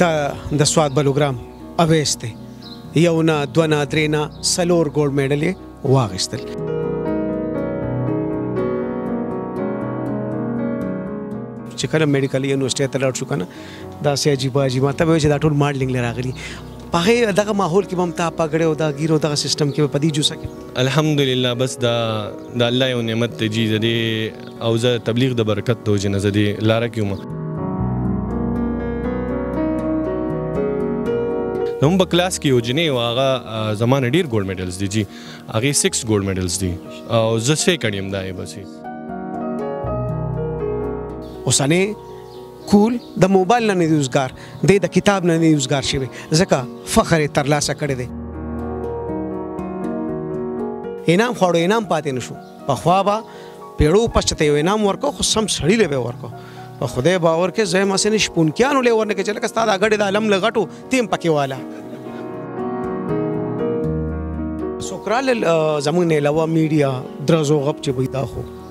دا د سواد بلوګرام اويسته یو نه دوه نه درې نه سلور ګولډ میډل واغستل چې کله میډیکل یونیورسيټي ته لاړ شو کنه دا سي عجیب عجیب ماته وایي چې دا ټول ماډلینګ لراغلي په هغه دغه ماحول کې ممتا پګړې او دا ګیر او دغه سیستم کې په دې جوسه کې الحمدلله بس دا د الله یو نعمت دی جی زده او زه تبلیغ د برکت د وجه نه زده لار کیوم نو په کلاس کې یو جنې او هغه زمانه ډیر ګولډ میډلز دي جی هغه 6 ګولډ میډلز دي او زه سې کړم دا یې بسې اوسانه کول د موبایل نه نه روزګار دی د کتاب نه نه روزګار شوی ځکه فخر یې ترلاسه کړی دی انعام خوړو انعام پاتې نشو په خوا به پیړو پښته ته یو انعام ورکو خو سم سړی له به ورکو په خدای باور کې زه مسه نه شپونکیانو له ورنه کې چې لکه ستاده غړې د علم لغټو تیم پکې والا سوکرال زمونږ نه علاوه میډیا درزو غپ چې وي دا خو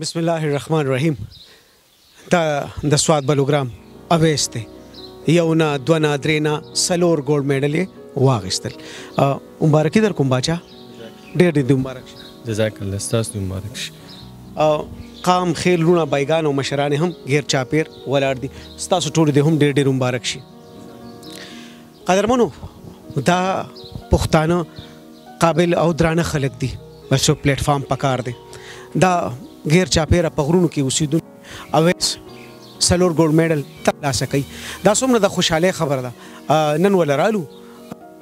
بسم الله الرحمن الرحیم دا د سواد بلوګرام اويسته یو نه دو نه درې نه سلور ګولډ میډل واغستل مبارکي در کوم باچا ډېر دې مبارک شه جزاک الله ستاسو دې مبارک شي او قام خیل رونه بایګان او مشران هم غیر چاپیر ولاړ دي ستاسو ټول دې هم ډېر ډېر مبارک شي قدرمنو دا پښتانه قابل او درانه خلک دي بس یو پلیټ فارم پکار دی دا غیر چاپیره په غرونو کې اوسیدون اویس سلور ګولډ میډل ترلاسه کړي دا څومره د خوشاله خبره ده نن ولرالو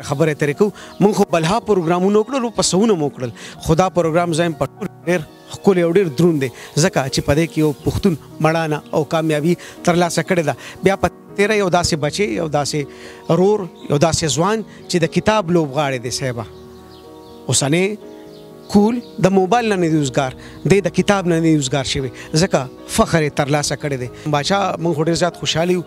خبره ترې کو مونږ خو بلها پروګرامونه وکړل په سونه مو کړل خدا پروګرام زم په ډېر خپل او ډېر درون دی ځکه چې پدې کې یو پښتون مړانه او کامیابی ترلاسه کړې ده بیا په تیر یو داسې بچي یو داسې رور یو داسې ځوان چې د کتاب لوبغاړي دی صاحب اوسنه کول د موبایل نه نیوزګار دی د کتاب نه نیوزګار شوی ځکه فخر ترلاسه کړی دی بچا مونږ ډېر زیات خوشاله یو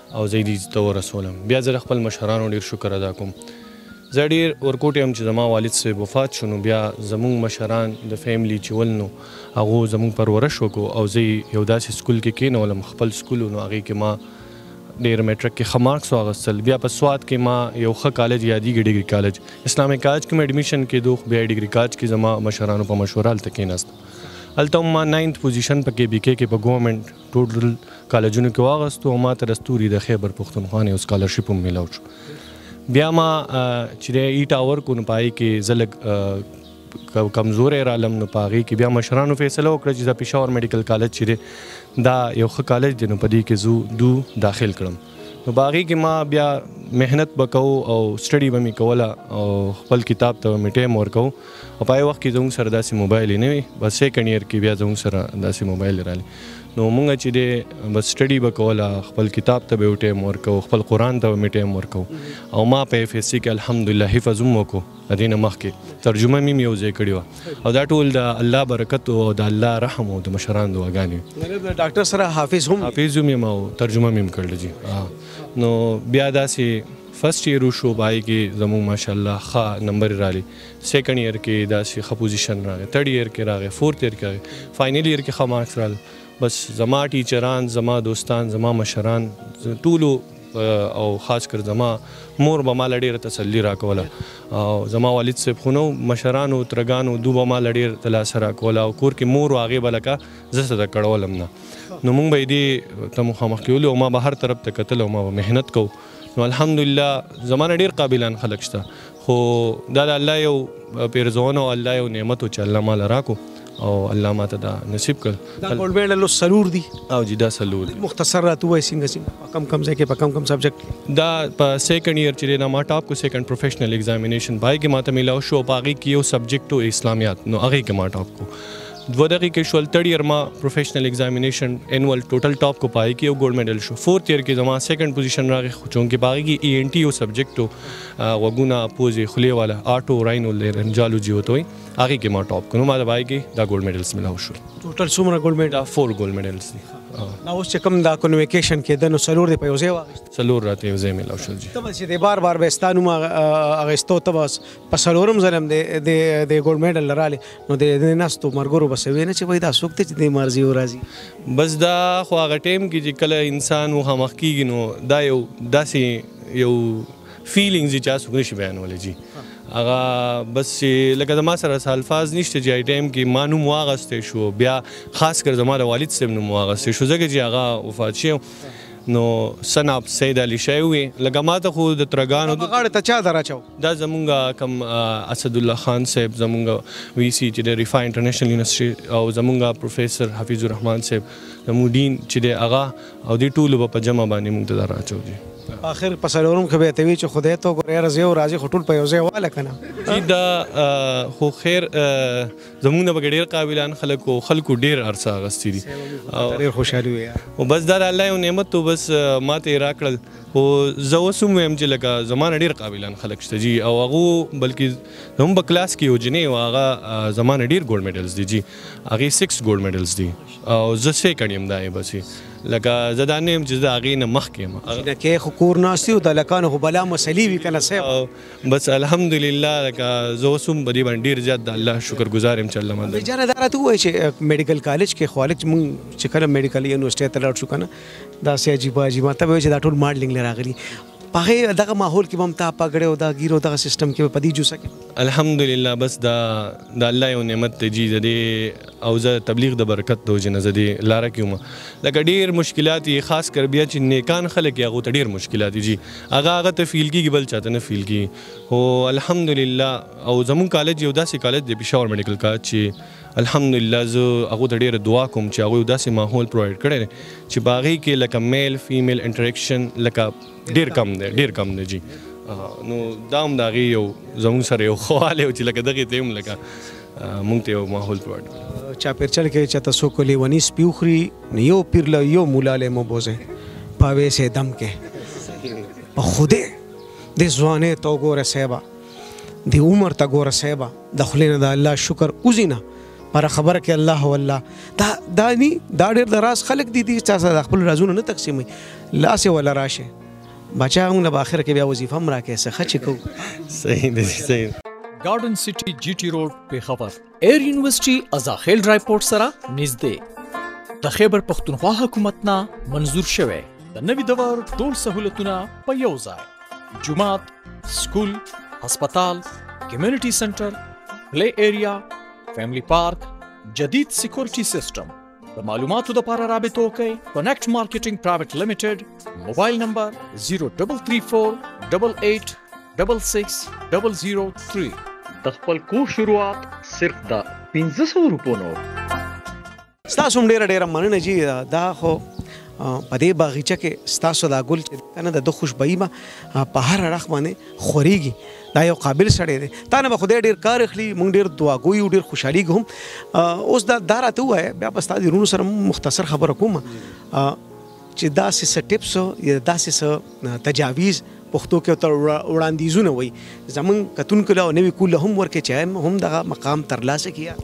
او زه دي ته ورسولم بيا زه دخپل مشرانو ډير شکر ادا کوم زه ډير ورکوټي يم چي زما والد صاحب وفات شو نو بيا زموږ مشران د فيملي چي ول نو هغو زموږ پرورش وکو او زه يي يو داسي سکول کي کينولم خپل سکول و نو هغي کي ما ډير ميټرک کي ښه مارکس واغستل بيا په سوات کي ما يو ښه کالج ياديږي ډيګري کالج اسلامي کالج کي مي اډميشن کيدو خو بيا ډيګري کالج کي زما مشرانو په مشوره هلته کيناستم هلته هم ما ناينت پوزيشن په کي بي کي کي په ګورمنټ ټول کالجونو کې واغستو او ما ته د ستوري د خیبر پښتونخوا نه یو سکالرشیپ هم میلاو شو بیا ما چې د ای ټاور کو نو پای کې زلګ کمزورې رالم نو پاغي کې بیا مشرانو فیصله وکړه چې د پېښور میډیکل کالج چې دا یو ښه کالج دی نو پدې کې زو دو داخل کړم نو په هغې کې ما بیا محنت به کوو او سټډي به مې کوله او خپل کتاب ته به مې ټایم ورکوو او په هغې وخت کې زموږ سره داسې موبایل نه وي بس سیکنډ ایئر کې بیا زموږ سره داسې موبایل رالی نو مونږ چې دی بس سټډي به کوله خپل کتاب ته به ټایم ورکوو خپل قرآن ته به مې ټایم ورکوو او ما په ایف ایس سي کې الحمدلله حفظ هم وکړو د دې نه مخکې ترجمه مې یو ځای کړې وه او دا ټول د الله برکت او د الله رحم او د مشران دعاګانې مطلب د ډاکټر سره حافظ هم حافظ مې ما او ترجمه مې هم کړل جی نو بیا داسې فرست ایئر وشو پای کې زموږ ماشاءالله ښه نمبر رالی سیکنډ ایئر کې داسې ښه پوزیشن راغی تھرډ ایئر کې راغی فورث ایئر کې راغی فاینل ایئر کې ښه مارکس رال بس زما ټیچران زما دوستان زما مشران ټولو او خاص کر زما مور به ماله ډېره تسلي راکوله او زما والد صاحب خو نه مشرانو ترګانو دوی به ماله ډېر د لاسه راکوله او کور کې مور و هغې به لکه زه څه د کړولم نه نو موږ به یې دې ته مخامخ کیولو او ما به هر طرف ته کتل او ما به محنت کو نو الحمدلله زما نه ډېر قابلان خلک شته خو دا د الله یو پیرزونه او الله یو نعمت و چې الله مال راکو او الله ماته دا نصیب کړ دا ګولډ میډل اوس سلور دي او جی دا سلور دي مختصر راته وای څنګه څنګه کم کم ځای کې په کم کم سبجیکټ دا په سیکنډ ایئر چې دا ما ټاپ کو سیکنډ پروفیشنل ایگزامینیشن پای کې ماته ملاو شو پاغي کې یو سبجیکټ او اسلامیات نو هغه کې ما ټاپ کو دو دقیقې کې شول تړ یې ما پروفیشنل ایگزامینیشن انوال ټوټل ټاپ کو پای کې یو ګولډ میډل شو فورث ایئر کې زما سیکنډ پوزیشن راغی خو چونکې باغی کې ای ان ټي یو سبجیکټ غوږونه پوزې خولې والا آټو راینو لرنجالوجي وته وي هغه کې ما ټاپ کړو ما د بای کې دا ګولډ میډلز ملاو شو ټوټل څومره ګولډ میډل فور ګولډ میډلز دي نو اوس چې کوم دا کنویکیشن کې د نو سلور دی په یوځای واغست سلور راته یوځای ملاو شو جی تب چې د بار بار بهستانو ما اغستو تب په سلورم ظلم دی د د ګولډ میډل لراله نو د نستو مرګرو بسوي نه چې وای دا سوکته چې د مرزي او راضي بس دا خو هغه ټیم کې چې کله انسان و همخ کیږي نو دا یو داسې یو فیلینګز یې چا څوک نشي بیانولی جي هغه بس چې لکه زما سره څه الفاظ نشته چې آی ټایم کې ما نوم واغستی شو بیا خاص کر زما د والد صاحب نوم واغستی شو ځکه چې هغه وفات شو نو سناب سید علي شای وي لکه ما ته خو د ترګانو د غاړه ته چا دراچو دا زمونږ کم اسد الله خان صاحب زمونږ وی سي چې د ریفا انټرنیشنل یونیورسيټي او زمونږ پروفیسور حفیظ الرحمن صاحب زموږ ډین چې د هغه او دی ټولو به په جمع باندی موږ ته دا راچو دی. په اخر په څلورم کښې به ته وی چه خدای ته وګوره یاره زه یو راځی خو ټول په یو ځای واله کنه. جی دا خو خیر زمونږ نه پکې ډیر قابلان خلک او خلکو ډیر هر څه اغستي دي ډیر خوشحالي وي او بس دا الله یو نعمت ته بس ماته راکړل او زه اوس هم وایم چې لکه زمانه ډیر قابلان خلک شته جی او هغه بلکې هم په کلاس کې یو جنې او هغه زمانه ډیر ګولډ میډلز دي جی هغه 6 ګولډ میډلز دي او زه څۀ کړی یم دا یې بسې لکه زه دا نه یم چې زه د هغې نه مخکې یم. جینکۍ خو کور ناست یو د هلکانو خو بلا مسلې وي کنه څۀ وایې. بس الحمدالله لکه زه اوس هم په دې باندې ډېر زیات د الله شکر ګذار یم چې الله ماته. امیر جانه دا راته ووایه چې میډیکل کالج کې خو هلک مونږ چې کله میډیکل یونیورسټۍ ته لاړ شو کنه داسې عجیبه عجیبه ماته به وایي چې دا ټول ماډلنګ له راغلي په هغه دغه ماحول کې هم تا پګړې او دا ګیرو دغه سیستم کې په دې جوسه کې الحمدلله بس دا د الله یو نعمت ته جی زده او زه تبلیغ د برکت د وجنه زده لار کیوم لکه ډیر مشکلات خاص کر بیا چې نیکان خلک یې هغه ته ډیر مشکلات جی هغه هغه ته فیل کیږي بل چاته نه فیل کیږي او الحمدلله او زمون کالج یو داسې کالج دی پېښور میډیکل کالج چې الحمدلله زه هغو ته ډېره دعا کوم چې هغوی داسې ماحول پرووایډ کړی دی چې په هغې کې لکه میل فیمیل انټریکشن لکه ډېر کم دی ډېر کم دی جی نو دا هم د هغې یو زموږ سره یو ښه والی و چې لکه دغې ته هم لکه مونږ ته یو ماحول پرووایډ کړي چاپېرچل کې چاته څوک لیونی سپي وخوري نو یو پیر له یو مولا له مو بوځي په ویسې دم کې په خوده د ځوانې تو ګوره صاحبه دی عمر ته ګوره صاحب د خلینه د الله شکر اوزینه پر خبره کې الله والله دا دا ني دا ډېر د راز خلق دي دي چې سره خپل رازونه نه تقسیمي لاس ولا راشه بچا موږ په اخر کې بیا وظیفه مرا کې څه خچ کو صحیح دي صحیح ګارډن سټي جی ټي روډ په خبر ایر یونیورسيټي ازاخیل ډرای پورت سره نږدې د خیبر پښتونخوا حکومت نه منزور شوه د نوي دور ټول سہولتونه په یو ځای جماعت سکول هسپتال کمیونټي سنټر پلی ایریا فیملی پارک جدید سکیورټي سیستم د معلوماتو لپاره رابطه وکړئ کنیکټ مارکیټینګ پرایویټ لیمیټډ موبایل نمبر 0334886603 د خپل کور شروعات صرف د 1500 روپو نه ستاسو هم ډېره ډېره مننه جي دا خو په دې باغچه کې ستاسو دا ګل چې کنه د خوشبويي ما په هر اړخ باندې خوريږي دا یو قابل سړی دی تا نه به خدای ډیر کار اخلي مونږ ډیر دعا کوو یو ډیر خوشحالي کوم اوس دا دارا ته وای بیا په ستاسو رونو سره مختصر خبره کوم چې داسې څه ټپس یا داسې څه تجاویز پښتو کې تر وړاندیزونه وي زمونږ کتونکو له نوې کول هم ورکه چې هم دغه مقام ترلاسه کیا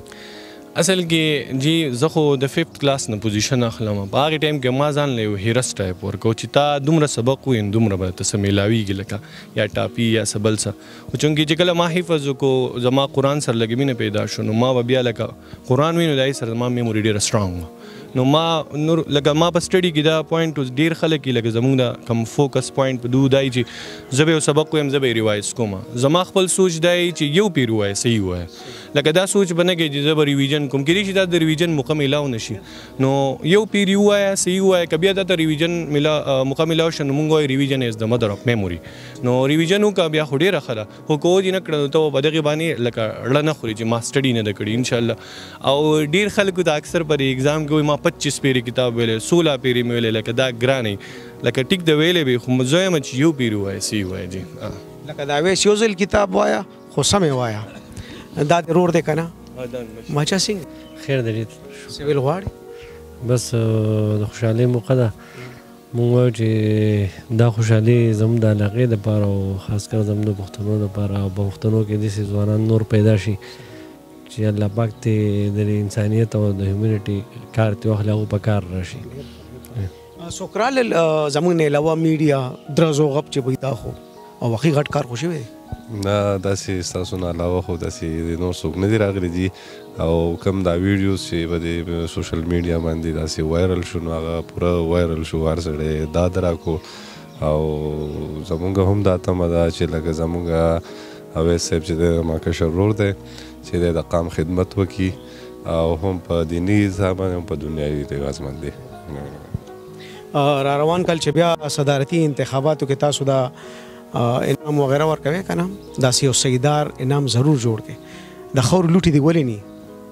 اصل کې جی زه خو د 5th کلاس نه پوزیشن اخلم په هغه ټایم کې ما ځان له هیرس ټایپ ورکو چې تا دومره سبق وین دومره به تاسو ملاویږي لکه یا ټاپی یا سبلسه خو چونکي چې کله ما حفظ وکړو زما قران سره لګي مينه پيدا شو نو ما به بیا لکه قران وینو دای سره ما میموري ډیره سترونګ نو ما نور لکه ما په سټډي کې دا پوینټ اوس ډیر خلک کې لکه زمونږ دا کم فوکس پوینټ په دوه دای چې زبې او سبق ویم زبې ریوایز کوم زما خپل سوچ دی چې یو پیر وای صحیح وای لکه دا سوچ بنه کې چې زبې ریویژن کوم کې چې دا د ریویژن مکمل او نشي نو یو پیر وای صحیح وای کبیا دا ریویژن ملا مکمل او شنو مونږ ریویژن از د مدر اف میموري نو ریویژن وکړه بیا خو ډیره ښه ده خو که یې نه کړه نو ته به دغې باندې لکه ړه نه خورې چې ما سټډي نه ده کړې انشاءالله او ډیر خلکو ته اکثر په دې اګزام کې وایي ما پچیس پیرې کتاب ویلی سوله پیرې مې ویلی لکه دا ګران یې لکه ټیک د ویلی به خو زه وایم چې یو پیر ووایه څه یې ووایه جي لکه دا وایس یو ځل کتاب وایه خو سم یې وایه دا د رور دی که نه مچا څنګه خیر دی سویل غواړي بس د خوشحالۍ موقع ده موږ وایو چې دا خوشحالي زموږ د علاقې لپاره او خاص کر زموږ د پښتنو لپاره او په پښتنو کې داسې ځوانان نور پیدا شي چې الله پاک ته د انسانیت او د هیومنټي کار ته واخلي هغه په کار راشي سوکرال زموږ نه علاوه میډیا درزو غپ چې پیدا خو او واقعي غټ کار خوشي وي نه داسې ستاسو نه علاوه خو داسې نور څوک نه دي راغلي دي او کم دا ویډیوز چې په دې سوشل میډیا باندې داسې وایرل شو نو هغه پوره وایرل شو هر سړی دا دراکو او زمونږ هم دا تمه ده چې لکه زمونږ اویس صاحب چې د ما کشر ورور دی چې د قام خدمت وکړي او هم په دیني حساب باندې هم په دنیايي لحاظ باندې را روان کال چې بیا صدارتي انتخاباتو کې تاسو دا انعام وغیره ورکوي کنه داسې یو سیدار انعام ضرور جوړ کې د خور لوټي دی ولې ني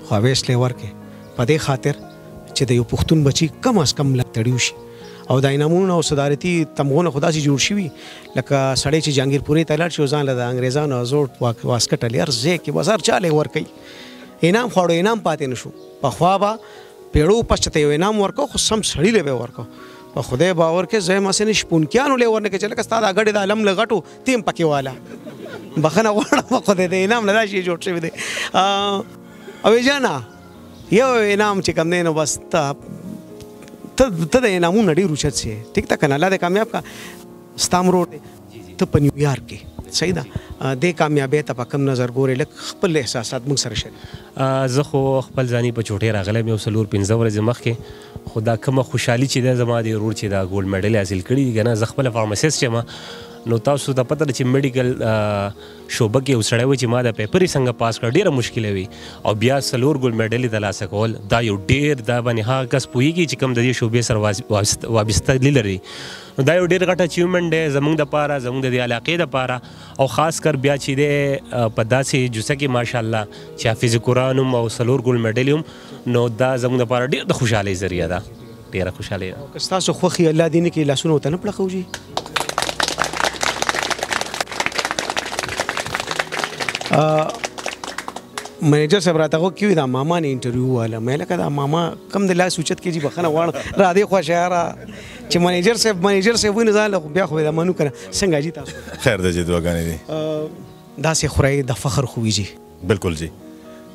خو ویس لې ورکه په دې خاطر چې د یو پښتون بچي کم از کم لا تړیو شي او د انعامونو او صدارتي تمغونه خدا سي جوړ شي لکه سړی چې جهانگیر پورې ته لاړ شو ځان له انګريزانو ازور واسکټ لري ارزه کې بازار چاله ور کوي انعام خوړو انعام پاتې نشو په خوا به پیړو پس چې ته یو انعام ورکو خو سم سړی له به ورکو په خدای باور کې زه ما سن شپونکیانو له ورنه کې چې لکه ستاده غړې د علم لغټو تیم پکې والا بخنه غواړم په خدای دې انعام نه راشي جوړ شوی دی او جانا یو انعام چې کم نه نو بس ته ته د انعامونو ډیر اوچت شي ټیک تا کنه الله دې کامیاب کا ستامرو ته په نیویارک کې صحیح ده دې کامیابۍ ته په کوم نظر ګورې لږ خپل احساسات موږ سره شریک کړه. زه خو خپل ځاني په چوټۍ راغلی یم یو څلور پنځه ورځې مخکې خو دا کومه خوشحالي چې ده زما دې ورور چې دا ګولډ مډل یې حاصل کړی دي کنه زه خپله فارمسیسټ یم نو تاسو ته پته ده چې میډیکل شعبه کې یو سړی وي چې ما دا پیپر یې څنګه پاس کړ ډېره مشکله وي او بیا څلور ګولډ مډل یې ترلاسه کول دا یو ډېر دا باندې هغه کس پوهېږي چې کوم د دې شعبې سره وابستګي لري نو دا یو ډیر غټ اچیومنټ دی زمونږ د پاره زمونږ د دې علاقې د پاره او خاص کر بیا چې دی په داسې جوسه کې ماشاءالله چې حافظ قرآن هم او سلور ګول میډل هم نو دا زمونږ د پاره ډیر د خوشحالۍ ذریعہ ده ډیره خوشحالي ده که تاسو خوخي الله دې نه کې لاسونه وته نه پړخوږي منیجر صاحب راته کو کیو دا ماما نه انټرویو واله مې لکه دا ماما کم د لاس اوچت کې جی بخنه واړ را دې خوشاله چې منیجر صاحب منیجر صاحب ونه زاله بیا خو دا منو کنه څنګه جی تاسو خیر د جی دواګانې دي دا سه خړای د فخر خوې جی بالکل جی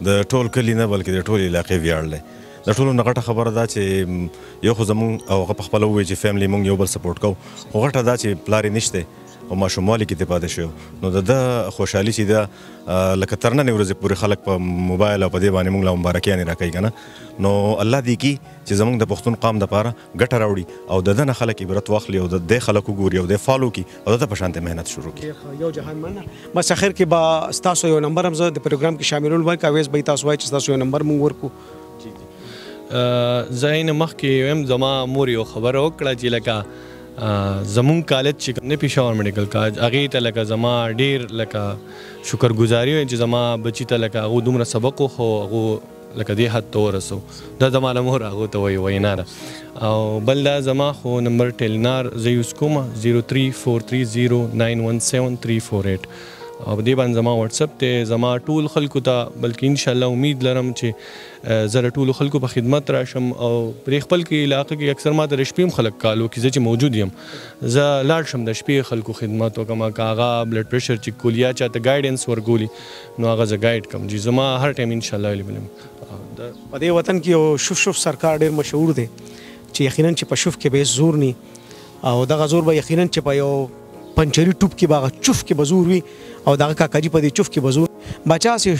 د ټول کلی نه بلکې د ټول علاقې ویاړ لري د ټولو نغټه خبره ده چې یو خو زمون او غ په خپل وې چې فیملی مونږ یو بل سپورټ کو خو غټه ده چې پلاری نشته او ماشوموالي کې ته پاتې شو نو د ده خوشحالي چې ده لکه ترنه ورځې پورې خلک په موبایل او په دې باندې موږ له مبارکیانې راکوي که نه نو الله دې کی چې زمونږ د پښتون قام دپاره ګټه راوړي او دده نه خلک عبرت واخلي او دی خلک وګوري او دی فالو کړي او دده په شانتې محنت شروع کړي. ډېر ښه، یو جهان مننه. بس اخر کې به ستاسو یو نمبر هم زه د پروګرام کې شاملول وای که اویس بی تاسو وای چې ستاسو یو نمبر مونږ ورکړو. جی جی زه یې نه مخکې ویم زما مور یو خبره وکړه چې لکه زمون کالج چې کوم نه پېښور میډیکل کالج هغه ته لکه زما ډیر لکه شکرګزاري وي چې زما بچی ته لکه هغه دومره سبق خو هغه لکه دې حد ته ورسو دا زما له مور هغو ته وایي وینا ده او بل دا زما خو نمبر ټیلنار زه یوز کوم 0343091734 او دې باندې زما واتس اپ ته زما ټول خلکو ته بلکې ان شاء الله امید لرم چې زره ټول خلکو په خدمت راشم او پر خپل کې علاقې کې اکثر ماته د شپې خلک کالو کې چې موجود یم زه لاړ شم د شپې خلکو خدمت وکم کاغه بلډ پريشر چې کولیا چاته ګایډنس ورګولي نو هغه زه ګايډ کوم جی زما هر ټايم ان شاء الله اویلیبل یم د په دې وطن کې یو شف شف سرکار ډیر مشهور دی چې یقینا چې په شف کې به زور ني او دغه زور به یقینا چې په یو پنچری ټوب کې باغ چوف کې بزور وي او دغه کاکاجي په دې چوف کې بزور بچا سي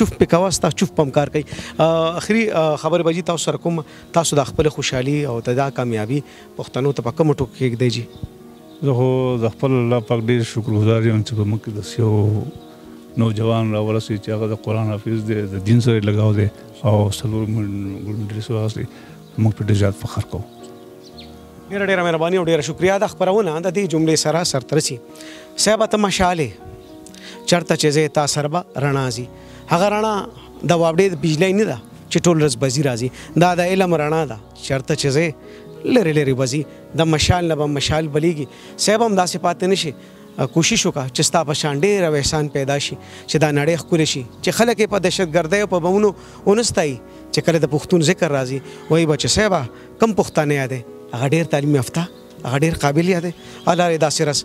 چوف په کاوستا چوف پم کار کوي اخري خبر بجي تاسو سره کوم تاسو د خپل خوشحالي او د کامیابی پښتنو ته په کوم ټوک کې دی جی زه خو د خپل الله پاک ډېر شکرګزار یم چې په موږ کې داسې یو نوجوان راورسېد چې هغه د قرآن حافظ دی، د دین سره یې لګاو دی او څلور ګلډن ډرېس واغوستی، موږ پرې ډېر زیات فخر کوو. ډېره ډېره مهرباني او ډېره شکریه. دا خپرونه د دې جملې سره سرته رسي، صاحبه ته مشال یې، چرته چې ځې تا سره به رڼا ځي. هغه رڼا د واوډې د بجلۍ نه ده چې ټول ورځ به ځي راځي، دا د علم رڼا ده، چرته چې ځې لرې لرې به ځي. د مشال نه به مشال بلیږي صاحب هم داسې پاتې نشي کوشش وکړه چې ستا په شان ډېر او احسان پیدا شي چې دا نړۍ ښکلې شي چې خلک یې په دهشتګردۍ او په بمونو ونستایي چې کله د پښتون ذکر راځي وایي به چې صاحبه کم پښتانه یادی هغه ډېر تعلیم یافته هغه ډېر قابل یادی الله دې داسې رس